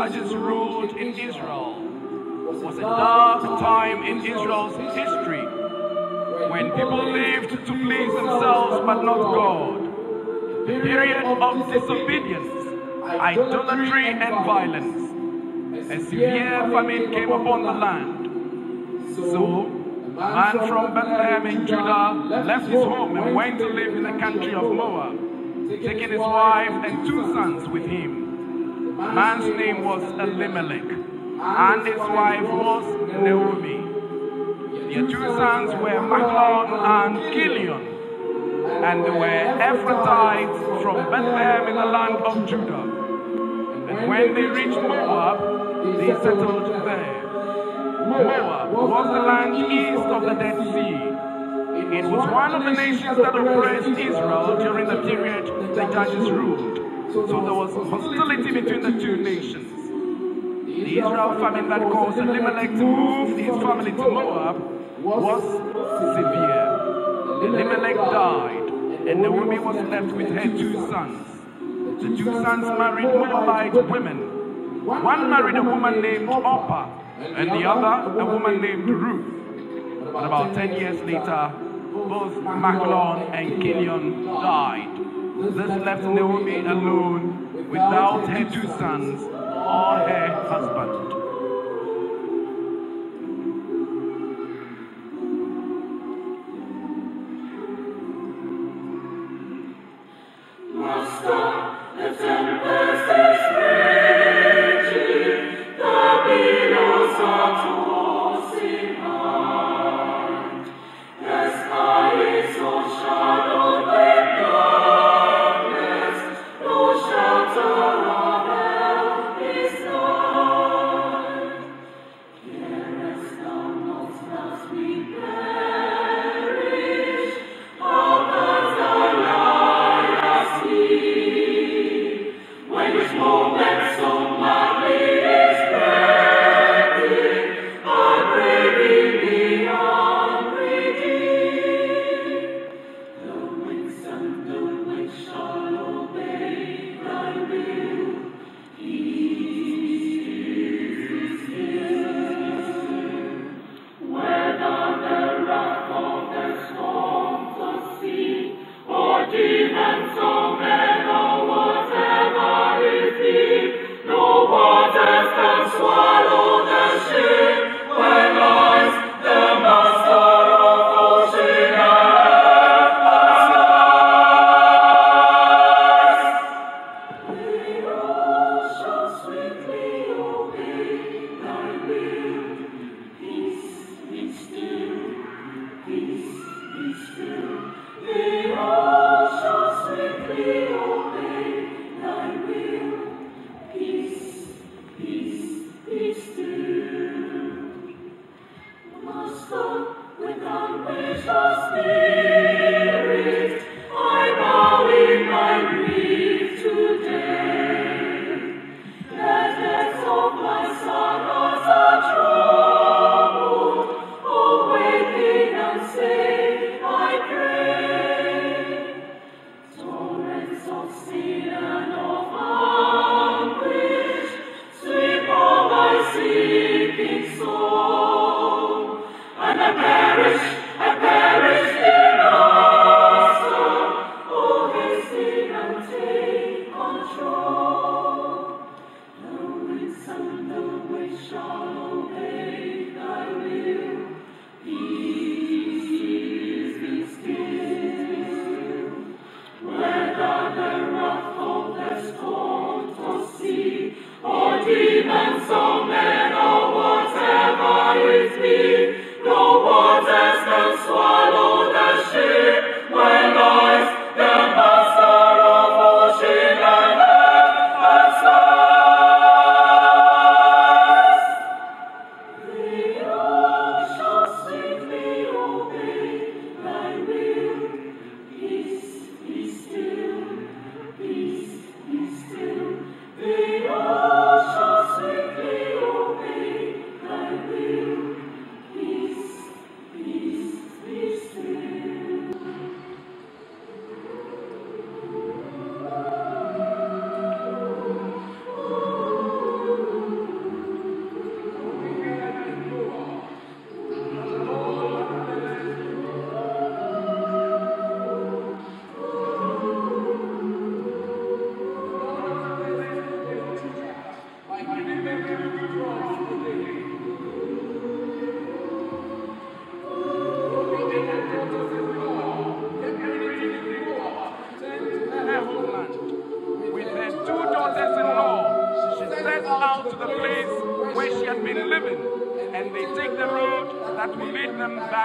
judges ruled in Israel was a dark time in Israel's history when people lived to please themselves but not God. A period of disobedience, idolatry, and violence. A severe famine came upon the land. So, a man from Bethlehem in Judah left his home and went to live in the country of Moab, taking his wife and two sons with him. Man's name was Elimelech, and his wife was Naomi. Their two sons were Mahlon and Chilion, and they were Ephrathites from Bethlehem in the land of Judah. And when they reached Moab, they settled there. Moab was the land east of the Dead Sea. It was one of the nations that oppressed Israel during the period the judges ruled. So there was hostility between the two nations. The Israel famine that caused Elimelech to move his family to Moab was severe. Elimelech died, and Naomi was left with her two sons. The two sons married Moabite women. One married a woman named Orpah, and the other a woman named Ruth. But about 10 years later, both Mahlon and Chilion died. This left Naomi alone without her two sons or her husband.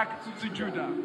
Back to Judah.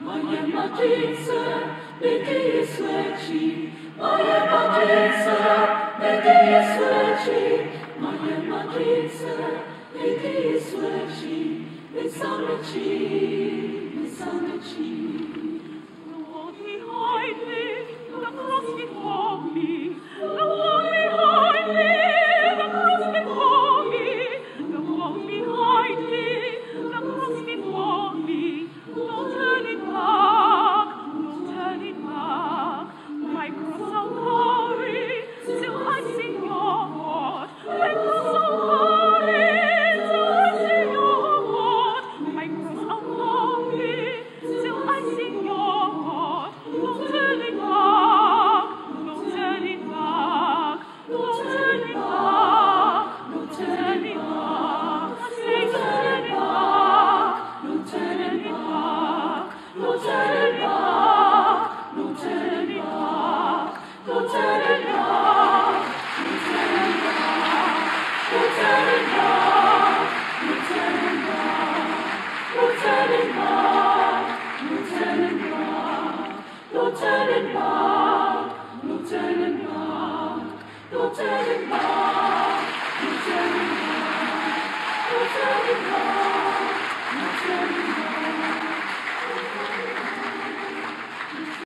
Moje matryce, kiedy jest leci. Moje matryce, kiedy jest leci. Moje matryce, kiedy jest leci. Więc sam leci.